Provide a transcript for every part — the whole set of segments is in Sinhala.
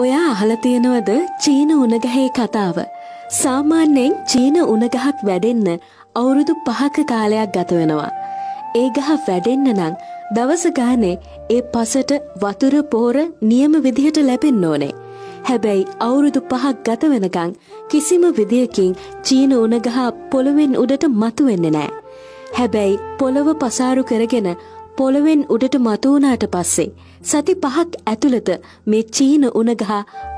ඔයා අහල තියෙනවද චීන උනගහේ කතාව. සාමාන්‍යයෙන් චීන උනගහක් වැඩෙන්න අවුරුදු පහක කාලයක් ගත වෙනවා. ඒ ගහ වැඩෙන්න නං දවස ගානේ ඒ පසට වතුර පෝර නියම විදිහට ලැබෙන්න ඕනේ. හැබැයි අවුරුදු පහක් ගත වෙනකං කිසිම විදියකින් චීන උනගහ පොළොවෙන් උඩට මතුවෙන්නේ නෑ. හැබැයි පොළොව පසාරු කරගෙන පොළොවෙන් උඩට මතුවනාට පස්සේ සති පහක් ඇතුළත මේ චීන උනගහ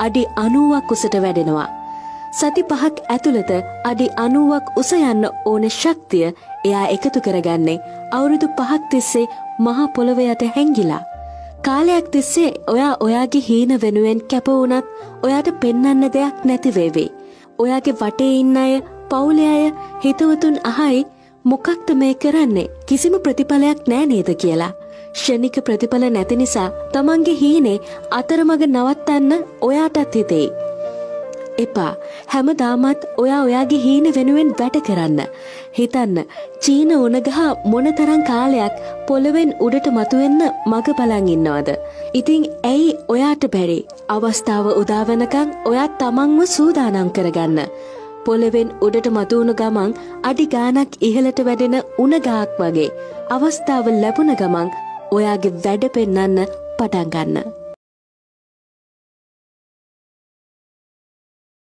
අඩි අනුවක් උසට වැඩෙනවා. සති පහක් ඇතුළත අඩි අනුවක් උස යන්න ඕන ශක්තිය එයා එකතු කරගන්නේ අවුරුදු පහක් තිස්සේ මහා පොළොවයට හැංගිලා. කාලයක් තිස්සේ ඔයා ඔයාගේ හීන වෙනුවෙන් කැපවුනත් ඔයාට පෙන්නන්න දෙයක් නැතිවේවේ. ඔයාගේ වටේ ඉන්න අය පවුලේ අය හිතවතුන් අහයි මොකක්ද මේ කරන්නේ කිසිම ප්‍රතිඵලයක් නෑ නේද කියලා. ෂණික ප්‍රතිඵල නැති නිසා තමන්ගේ හීනේ අතරමඟ නවත්තන්න ඔයාටත් හිතෙයි. එපා හැම දාමත් ඔයා ඔයාගේ හීන වෙනුවෙන් වැඩ කරන්න. හිතන්න චීන උනගහ මොනතරං කාලයක් පොළවෙන් උඩට මතුවෙන්න මග බලන් ඉන්නවද. ඉතිං ඇයි ඔයාට බැරි අවස්ථාව උදාවනකං ඔයා තමන්ව සූදානම් කරගන්න. පොළවෙන් උඩට මතුවුණු ගමන් අඩි ගානක් ඉහළට වැඩෙන උණගාක් වගේ අවස්ථාව ලැබුණ ගමන් ඔයාගේ වැඩ පෙන්නන්න පටන් ගන්න.